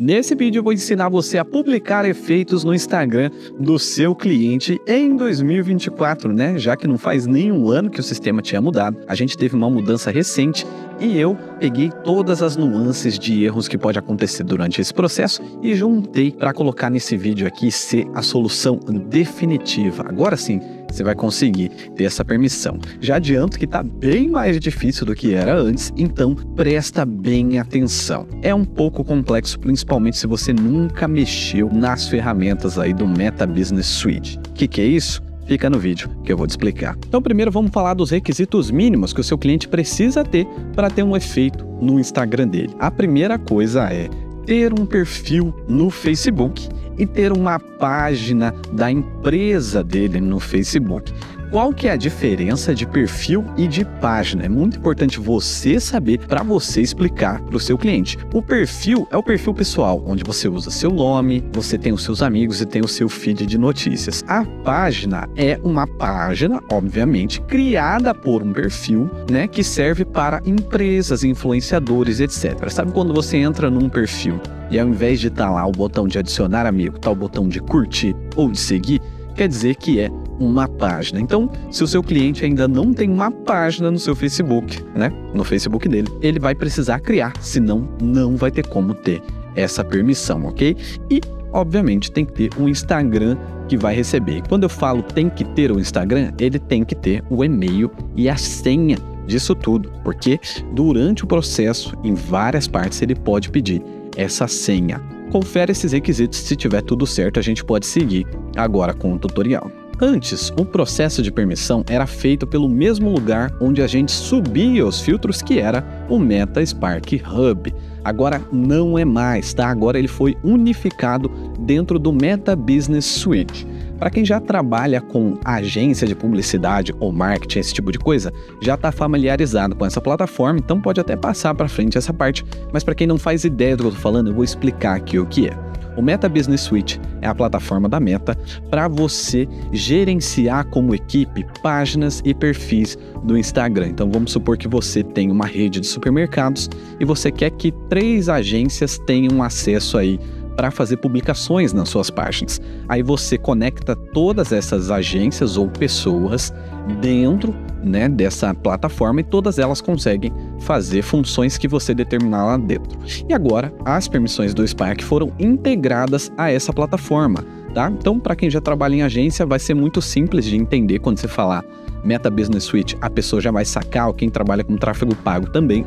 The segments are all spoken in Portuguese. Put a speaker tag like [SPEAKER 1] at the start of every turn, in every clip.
[SPEAKER 1] Nesse vídeo eu vou ensinar você a publicar efeitos no Instagram do seu cliente em 2024, né? Já que não faz nenhum ano que o sistema tinha mudado, a gente teve uma mudança recente e eu peguei todas as nuances de erros que pode acontecer durante esse processo e juntei para colocar nesse vídeo aqui ser a solução definitiva. Agora sim, você vai conseguir ter essa permissão. Já adianto que está bem mais difícil do que era antes, então presta bem atenção. É um pouco complexo, principalmente se você nunca mexeu nas ferramentas aí do Meta Business Suite. O que, que é isso? Fica no vídeo que eu vou te explicar. Então, primeiro vamos falar dos requisitos mínimos que o seu cliente precisa ter para ter um efeito no Instagram dele. A primeira coisa é ter um perfil no Facebook e ter uma página da empresa dele no Facebook. Qual que é a diferença de perfil e de página? É muito importante você saber para você explicar para o seu cliente. O perfil é o perfil pessoal, onde você usa seu nome, você tem os seus amigos e tem o seu feed de notícias. A página é uma página, obviamente, criada por um perfil, né, que serve para empresas, influenciadores, etc. Sabe quando você entra num perfil e ao invés de estar tá lá o botão de adicionar amigo, tá o botão de curtir ou de seguir, quer dizer que é uma página. Então, se o seu cliente ainda não tem uma página no seu Facebook, né, no Facebook dele, ele vai precisar criar, senão não vai ter como ter essa permissão, ok? E, obviamente, tem que ter um Instagram que vai receber. Quando eu falo tem que ter o Instagram, ele tem que ter o e-mail e a senha disso tudo, porque durante o processo, em várias partes, ele pode pedir essa senha. Confere esses requisitos, se tiver tudo certo, a gente pode seguir agora com o tutorial. Antes, o processo de permissão era feito pelo mesmo lugar onde a gente subia os filtros, que era o Meta Spark Hub. Agora não é mais, tá? Agora ele foi unificado dentro do Meta Business Suite. Para quem já trabalha com agência de publicidade ou marketing, esse tipo de coisa, já está familiarizado com essa plataforma, então pode até passar para frente essa parte. Mas para quem não faz ideia do que eu estou falando, eu vou explicar aqui o que é. O Meta Business Suite é a plataforma da Meta para você gerenciar como equipe páginas e perfis do Instagram. Então vamos supor que você tem uma rede de supermercados e você quer que três agências tenham acesso aí para fazer publicações nas suas páginas. Aí você conecta todas essas agências ou pessoas dentro né, dessa plataforma e todas elas conseguem fazer funções que você determinar lá dentro. E agora, as permissões do Spark foram integradas a essa plataforma. Tá? Então, para quem já trabalha em agência, vai ser muito simples de entender quando você falar Meta Business Suite, a pessoa já vai sacar, ou quem trabalha com tráfego pago também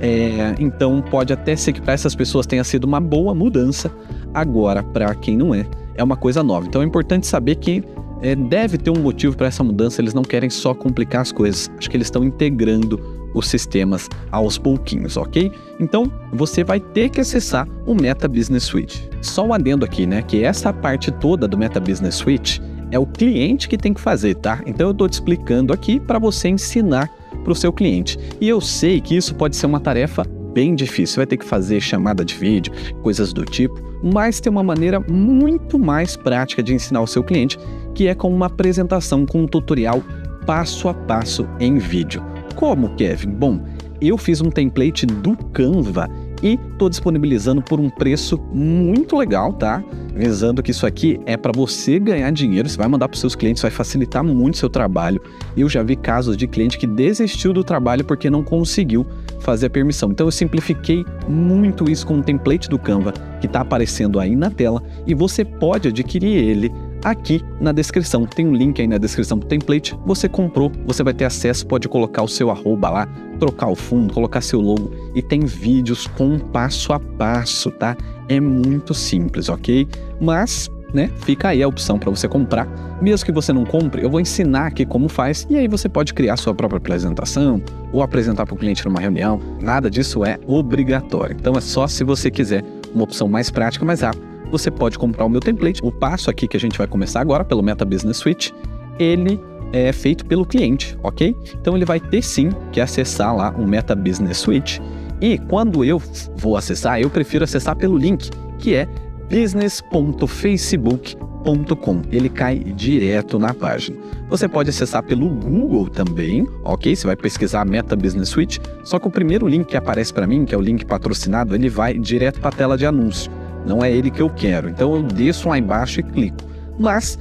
[SPEAKER 1] é, então pode até ser que para essas pessoas tenha sido uma boa mudança. Agora, para quem não é, é uma coisa nova. Então é importante saber que é, deve ter um motivo para essa mudança. Eles não querem só complicar as coisas. Acho que eles estão integrando os sistemas aos pouquinhos, ok? Então você vai ter que acessar o Meta Business Suite. Só um adendo aqui, né? Que essa parte toda do Meta Business Suite é o cliente que tem que fazer, tá? Então eu estou te explicando aqui para você ensinar para o seu cliente. E eu sei que isso pode ser uma tarefa bem difícil, vai ter que fazer chamada de vídeo, coisas do tipo, mas tem uma maneira muito mais prática de ensinar o seu cliente, que é com uma apresentação com um tutorial passo a passo em vídeo. Como, Kevin? Bom, eu fiz um template do Canva e estou disponibilizando por um preço muito legal, tá? Visando que isso aqui é para você ganhar dinheiro, você vai mandar para seus clientes, vai facilitar muito seu trabalho. Eu já vi casos de cliente que desistiu do trabalho porque não conseguiu fazer a permissão. Então eu simplifiquei muito isso com um template do Canva que está aparecendo aí na tela e você pode adquirir ele aqui na descrição. Tem um link aí na descrição do template. Você comprou, você vai ter acesso, pode colocar o seu arroba lá, trocar o fundo, colocar seu logo e tem vídeos com passo a passo, tá? É muito simples, ok? Mas né? Fica aí a opção para você comprar. Mesmo que você não compre, eu vou ensinar aqui como faz e aí você pode criar sua própria apresentação ou apresentar para o cliente numa reunião. Nada disso é obrigatório. Então é só se você quiser uma opção mais prática, mais rápida você pode comprar o meu template. O passo aqui que a gente vai começar agora, pelo Meta Business Suite, ele é feito pelo cliente, ok? Então ele vai ter sim que acessar lá o Meta Business Suite. E quando eu vou acessar, eu prefiro acessar pelo link, que é business.facebook.com. Ele cai direto na página. Você pode acessar pelo Google também, ok? Você vai pesquisar Meta Business Suite, só que o primeiro link que aparece para mim, que é o link patrocinado, ele vai direto para a tela de anúncio. Não é ele que eu quero. Então eu desço lá embaixo e clico. Mas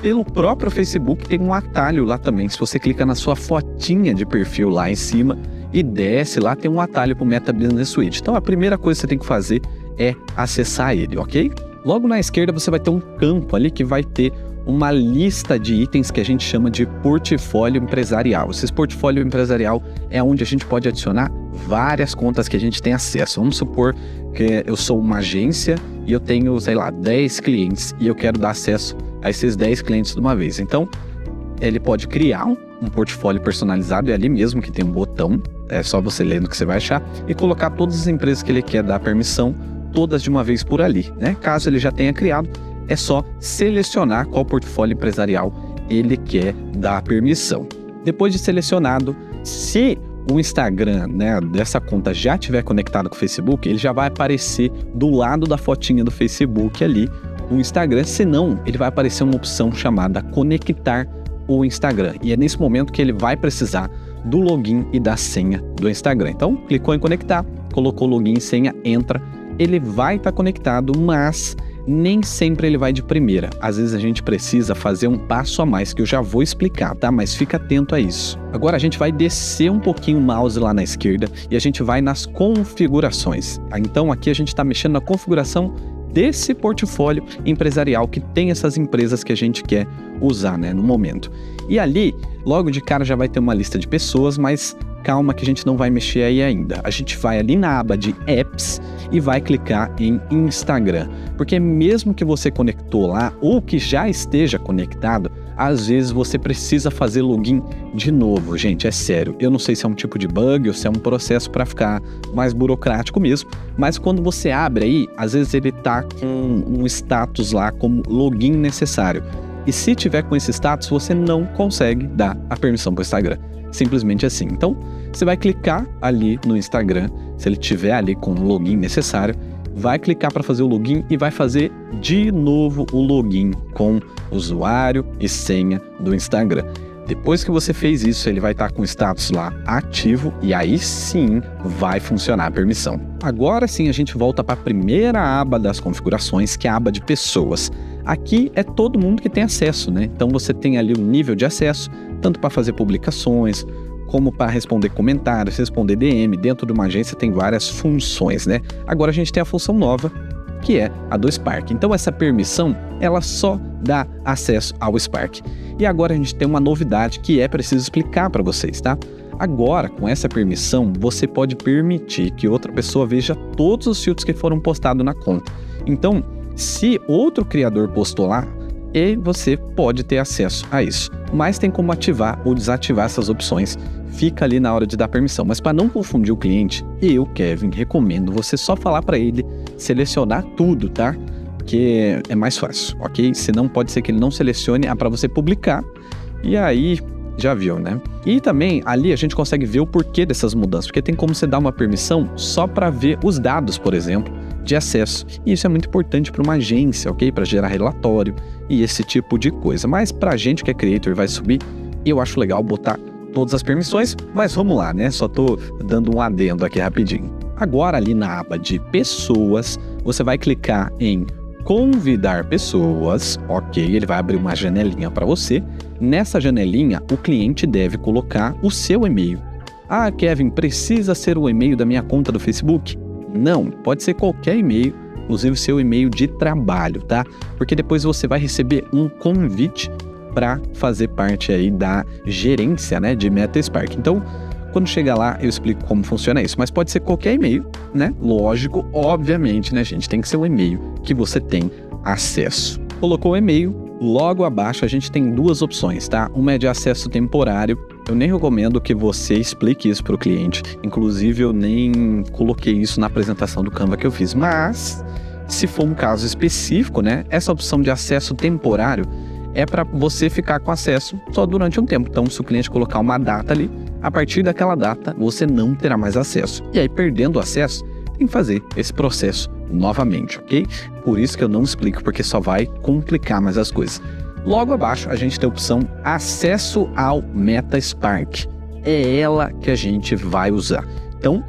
[SPEAKER 1] pelo próprio Facebook tem um atalho lá também. Se você clica na sua fotinha de perfil lá em cima e desce lá, tem um atalho para o Meta Business Suite. Então a primeira coisa que você tem que fazer é acessar ele, ok? Logo na esquerda você vai ter um campo ali que vai ter uma lista de itens que a gente chama de portfólio empresarial. Esse portfólio empresarial é onde a gente pode adicionar várias contas que a gente tem acesso. Vamos supor que eu sou uma agência e eu tenho, sei lá, 10 clientes e eu quero dar acesso a esses 10 clientes de uma vez. Então, ele pode criar um, portfólio personalizado, é ali mesmo que tem um botão, é só você lendo que você vai achar, e colocar todas as empresas que ele quer dar permissão, todas de uma vez por ali. Né? Caso ele já tenha criado, é só selecionar qual portfólio empresarial ele quer dar permissão. Depois de selecionado, se o Instagram né, dessa conta já estiver conectado com o Facebook, ele já vai aparecer do lado da fotinha do Facebook ali o Instagram, senão ele vai aparecer uma opção chamada conectar o Instagram. E é nesse momento que ele vai precisar do login e da senha do Instagram. Então, clicou em conectar, colocou login e senha, entra, ele vai estar tá conectado, mas nem sempre ele vai de primeira. Às vezes a gente precisa fazer um passo a mais que eu já vou explicar, tá? Mas fica atento a isso. Agora a gente vai descer um pouquinho o mouse lá na esquerda e a gente vai nas configurações. Então aqui a gente está mexendo na configuração desse portfólio empresarial que tem essas empresas que a gente quer usar, né, no momento. E ali, logo de cara já vai ter uma lista de pessoas, mas calma que a gente não vai mexer aí ainda. A gente vai ali na aba de apps e vai clicar em Instagram. Porque mesmo que você conectou lá ou que já esteja conectado, às vezes você precisa fazer login de novo, gente, é sério. Eu não sei se é um tipo de bug ou se é um processo para ficar mais burocrático mesmo, mas quando você abre aí, às vezes ele tá com um status lá como login necessário. E se tiver com esse status, você não consegue dar a permissão para o Instagram. Simplesmente assim. Então, você vai clicar ali no Instagram, se ele tiver ali com o login necessário, vai clicar para fazer o login e vai fazer de novo o login com usuário e senha do Instagram. Depois que você fez isso, ele vai estar com o status lá ativo e aí sim vai funcionar a permissão. Agora sim a gente volta para a primeira aba das configurações, que é a aba de pessoas. Aqui é todo mundo que tem acesso, né? Então você tem ali o nível de acesso, tanto para fazer publicações, como para responder comentários, responder DM. Dentro de uma agência tem várias funções, né? Agora a gente tem a função nova, que é a do Spark. Então essa permissão, ela só dá acesso ao Spark. E agora a gente tem uma novidade que é preciso explicar para vocês, tá? Agora, com essa permissão, você pode permitir que outra pessoa veja todos os filtros que foram postados na conta. Então, se outro criador postou lá, e você pode ter acesso a isso. Mas tem como ativar ou desativar essas opções. Fica ali na hora de dar permissão. Mas para não confundir o cliente, eu, Kevin, recomendo você só falar para ele selecionar tudo, tá? Que é mais fácil, ok? Senão pode ser que ele não selecione a para você publicar. E aí já viu, né? E também ali a gente consegue ver o porquê dessas mudanças, porque tem como você dar uma permissão só para ver os dados, por exemplo, de acesso. E isso é muito importante para uma agência, ok? Para gerar relatório e esse tipo de coisa. Mas para a gente que é creator e vai subir, eu acho legal botar todas as permissões, mas vamos lá, né? Só tô dando um adendo aqui rapidinho. Agora ali na aba de pessoas, você vai clicar em convidar pessoas, ok? Ele vai abrir uma janelinha para você. Nessa janelinha, o cliente deve colocar o seu e-mail. Ah, Kevin, precisa ser o e-mail da minha conta do Facebook? Não, pode ser qualquer e-mail, inclusive o seu e-mail de trabalho, tá? Porque depois você vai receber um convite para fazer parte aí da gerência, né, de MetaSpark. Então, quando chegar lá, eu explico como funciona isso, mas pode ser qualquer e-mail, né? Lógico, obviamente, né, gente, tem que ser um e-mail que você tem acesso. Colocou o e-mail, logo abaixo a gente tem duas opções, tá? Uma é de acesso temporário eu nem recomendo que você explique isso para o cliente. Inclusive, eu nem coloquei isso na apresentação do Canva que eu fiz. Mas, se for um caso específico, né, essa opção de acesso temporário é para você ficar com acesso só durante um tempo. Então, se o cliente colocar uma data ali, a partir daquela data você não terá mais acesso. E aí, perdendo o acesso, tem que fazer esse processo novamente, ok? Por isso que eu não explico, porque só vai complicar mais as coisas. Logo abaixo, a gente tem a opção Acesso ao MetaSpark. É ela que a gente vai usar. Então,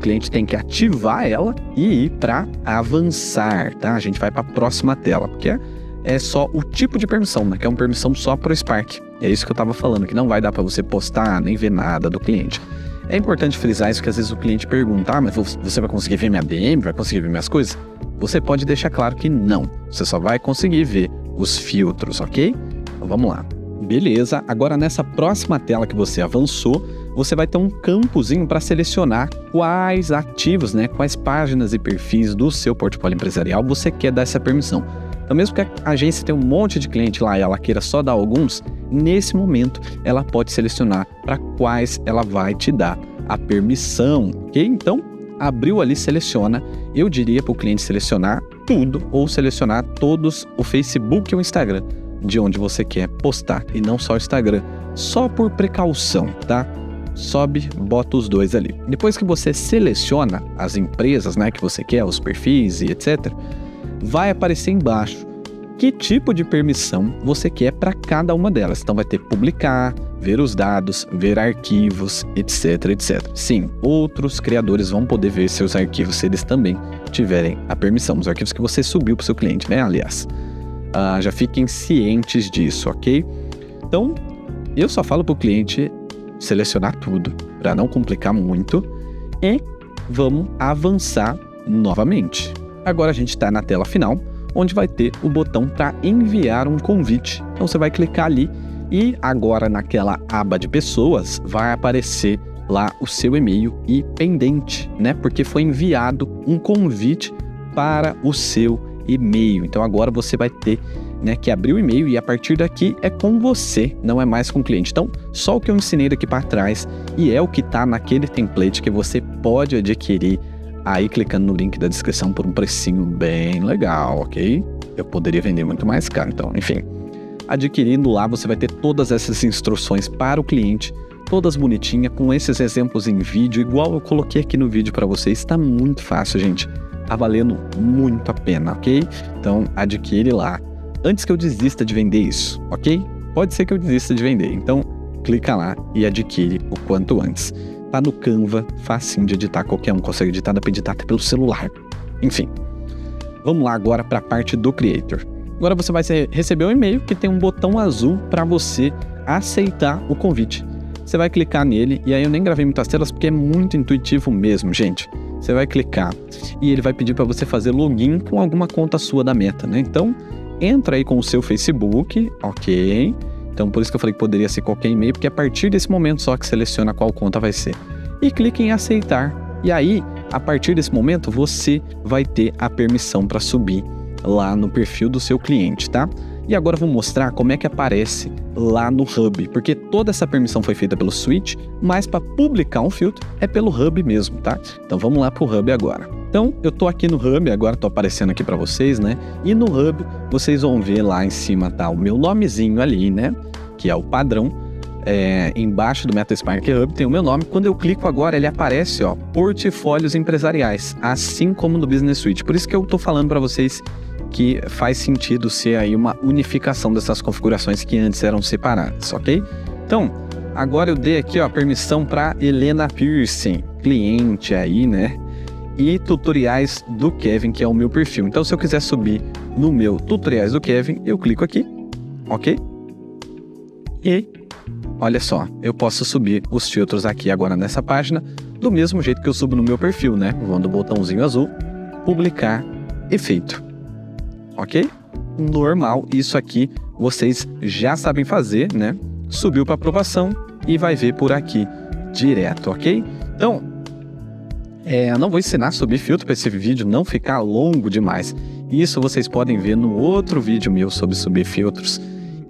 [SPEAKER 1] cliente tem que ativar ela e ir para avançar, tá? A gente vai para a próxima tela, porque é só o tipo de permissão, né? Que é uma permissão só para o Spark. É isso que eu estava falando, que não vai dar para você postar nem ver nada do cliente. É importante frisar isso que às vezes o cliente pergunta: ah, mas você vai conseguir ver minha DM, vai conseguir ver minhas coisas? Você pode deixar claro que não. Você só vai conseguir ver os filtros, ok? Então vamos lá. Beleza, agora nessa próxima tela que você avançou, você vai ter um campozinho para selecionar quais ativos, né, quais páginas e perfis do seu portfólio empresarial você quer dar essa permissão. Então, mesmo que a agência tenha um monte de cliente lá e ela queira só dar alguns, nesse momento ela pode selecionar para quais ela vai te dar a permissão, ok? Então, abriu ali, seleciona. Eu diria para o cliente selecionar tudo ou selecionar todos o Facebook e o Instagram de onde você quer postar e não só o Instagram, só por precaução, tá? Sobe, bota os dois ali. Depois que você seleciona as empresas, né, que você quer, os perfis e etc, vai aparecer embaixo que tipo de permissão você quer para cada uma delas. Então vai ter publicar, ver os dados, ver arquivos, etc, etc. Sim, outros criadores vão poder ver seus arquivos se eles também tiverem a permissão, os arquivos que você subiu para o seu cliente, né? Aliás, uh, já fiquem cientes disso, ok? Então, eu só falo para o cliente selecionar tudo para não complicar muito e vamos avançar novamente. Agora a gente está na tela final onde vai ter o botão para enviar um convite. Então você vai clicar ali e agora naquela aba de pessoas vai aparecer lá o seu e-mail e pendente, né? Porque foi enviado um convite para o seu e-mail. Então agora você vai ter né, que abrir o e-mail e a partir daqui é com você, não é mais com o cliente. Então, só o que eu ensinei daqui para trás e é o que está naquele template que você pode adquirir aí clicando no link da descrição por um precinho bem legal, ok? Eu poderia vender muito mais caro, então, enfim. Adquirindo lá, você vai ter todas essas instruções para o cliente, todas bonitinhas, com esses exemplos em vídeo, igual eu coloquei aqui no vídeo para vocês. Está muito fácil, gente. Tá valendo muito a pena, ok? Então, adquire lá. Antes que eu desista de vender isso, ok? Pode ser que eu desista de vender, então clica lá e adquire o quanto antes. Tá no Canva, facinho de editar, qualquer um consegue editar, dá pra editar até pelo celular. Enfim, vamos lá agora para a parte do Creator. Agora você vai receber um e-mail que tem um botão azul para você aceitar o convite. Você vai clicar nele, e aí eu nem gravei muitas telas porque é muito intuitivo mesmo, gente. Você vai clicar e ele vai pedir para você fazer login com alguma conta sua da Meta, né? Então, entra aí com o seu Facebook, ok? Então por isso que eu falei que poderia ser qualquer e-mail, porque é a partir desse momento só que seleciona qual conta vai ser. E clique em aceitar. E aí, a partir desse momento, você vai ter a permissão para subir lá no perfil do seu cliente, tá? E agora eu vou mostrar como é que aparece lá no Hub, porque toda essa permissão foi feita pelo Switch, mas para publicar um filtro é pelo Hub mesmo, tá? Então vamos lá para o Hub agora. Então, eu tô aqui no Hub, agora tô aparecendo aqui para vocês, né? E no Hub, vocês vão ver lá em cima tá o meu nomezinho ali, né? Que é o padrão. É, embaixo do MetaSpark Hub tem o meu nome. Quando eu clico agora, ele aparece, ó, portfólios empresariais, assim como no Business Suite. Por isso que eu tô falando para vocês que faz sentido ser aí uma unificação dessas configurações que antes eram separadas, ok? Então, agora eu dei aqui ó, permissão para Helena Pearson, cliente aí, né? e tutoriais do Kevin, que é o meu perfil. Então, se eu quiser subir no meu tutoriais do Kevin, eu clico aqui, ok? E olha só, eu posso subir os filtros aqui agora nessa página, do mesmo jeito que eu subo no meu perfil, né? Vou no botãozinho azul, publicar, efeito, ok? Normal, isso aqui vocês já sabem fazer, né? Subiu para aprovação e vai ver por aqui direto, ok? Então, é, eu não vou ensinar a subir filtro para esse vídeo não ficar longo demais. Isso vocês podem ver no outro vídeo meu sobre subir filtros.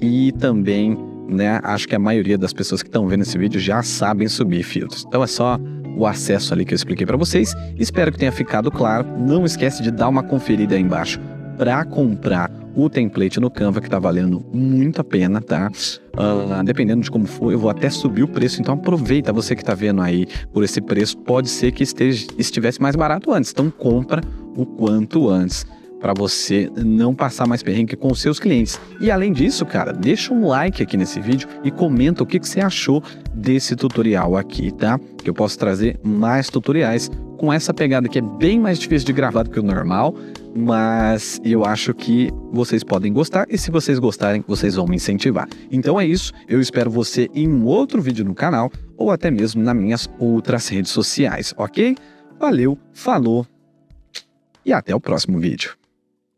[SPEAKER 1] E também, né, acho que a maioria das pessoas que estão vendo esse vídeo já sabem subir filtros. Então é só o acesso ali que eu expliquei para vocês. Espero que tenha ficado claro. Não esquece de dar uma conferida aí embaixo para comprar o template no Canva, que está valendo muito a pena, tá? Uh, dependendo de como for, eu vou até subir o preço. Então aproveita você que está vendo aí por esse preço. Pode ser que esteja, estivesse mais barato antes. Então compra o quanto antes para você não passar mais perrengue com seus clientes. E além disso, cara, deixa um like aqui nesse vídeo e comenta o que, que você achou desse tutorial aqui, tá? Que eu posso trazer mais tutoriais com essa pegada que é bem mais difícil de gravar do que o normal, mas eu acho que vocês podem gostar e se vocês gostarem, vocês vão me incentivar. Então é isso, eu espero você em um outro vídeo no canal ou até mesmo nas minhas outras redes sociais, ok? Valeu, falou e até o próximo vídeo.